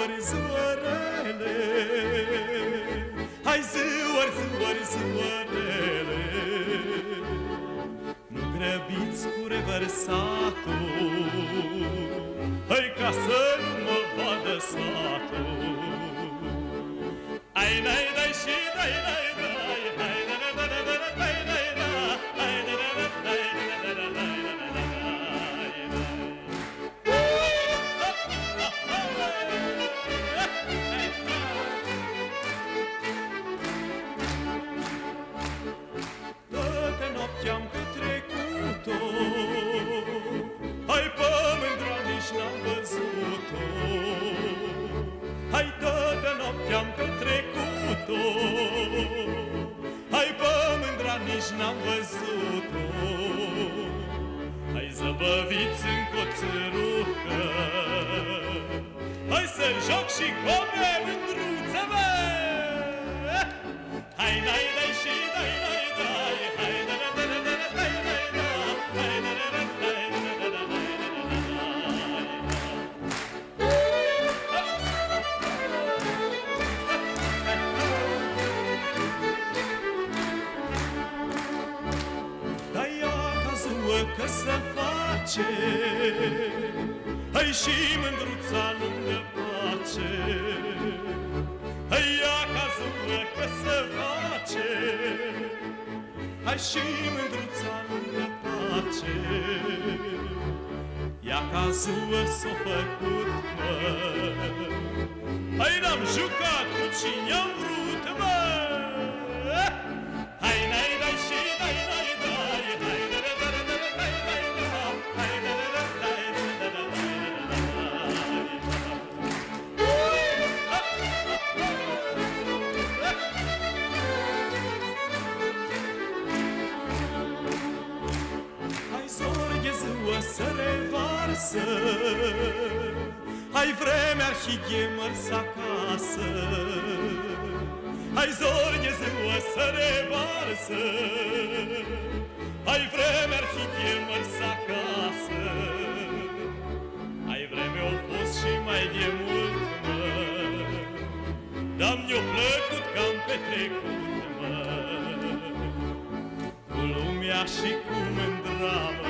zăori, zăorele Hai zăori, zăori, zăorele Nu grăbiți cu revărsatul Hai ca să nu mă vadă satul. Ai, dai, dai și dai, dai, dai nici n-am văzut-o. Hai toată noaptea am petrecut-o. Hai pe mândra nici n-am văzut-o. Hai zăbăviți în coțărucă Hai să joc și come mândruță, bă! Hai, dai, dai și dai, dai, dai că se face. Hai și mândruța nu-mi place. Hai ia cazul că se face. Hai și mândruța nu-mi place. Ia cazul s-o făcut, mă. Hai n-am jucat cu cine am vrut, mă acasă. Ai vremea și chemări acasă. Ai zorge ziua să revarsă. Ai vremea și chemări acasă. Ai vreme o fost și mai de mult mă. Dar mi-o plăcut că am petrecut mă. Cu lumea și cu mândravă.